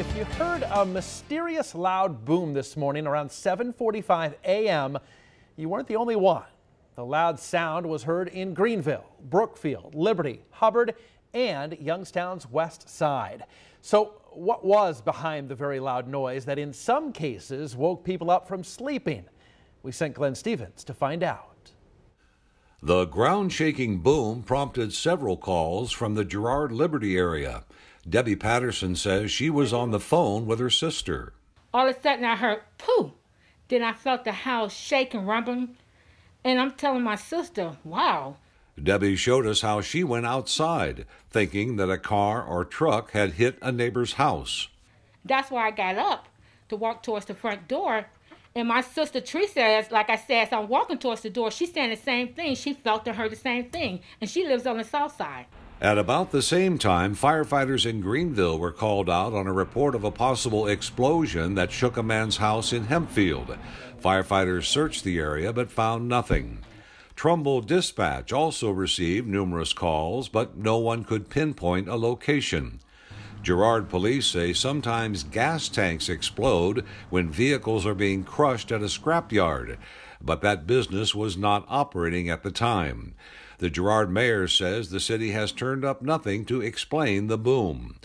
If you heard a mysterious loud boom this morning around 7:45 a.m., you weren't the only one. The loud sound was heard in Greenville, Brookfield, Liberty, Hubbard, and Youngstown's west side. So, what was behind the very loud noise that in some cases woke people up from sleeping? We sent Glenn Stevens to find out. The ground shaking boom prompted several calls from the Girard Liberty area. Debbie Patterson says she was on the phone with her sister. All of a sudden, I heard pooh. Then I felt the house shake and rumbling. And I'm telling my sister, wow. Debbie showed us how she went outside, thinking that a car or truck had hit a neighbor's house. That's why I got up to walk towards the front door. And my sister Teresa, as like I said, as I'm walking towards the door, she's saying the same thing. She felt and heard the same thing. And she lives on the south side. At about the same time, firefighters in Greenville were called out on a report of a possible explosion that shook a man's house in Hempfield. Firefighters searched the area but found nothing. Trumbull Dispatch also received numerous calls, but no one could pinpoint a location. Girard police say sometimes gas tanks explode when vehicles are being crushed at a scrapyard, but that business was not operating at the time. The Girard mayor says the city has turned up nothing to explain the boom.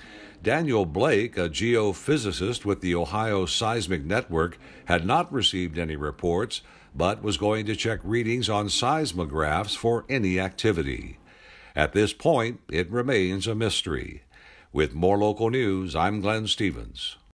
Daniel Blake, a geophysicist with the Ohio Seismic Network, had not received any reports, but was going to check readings on seismographs for any activity. At this point, it remains a mystery. With more local news, I'm Glenn Stevens.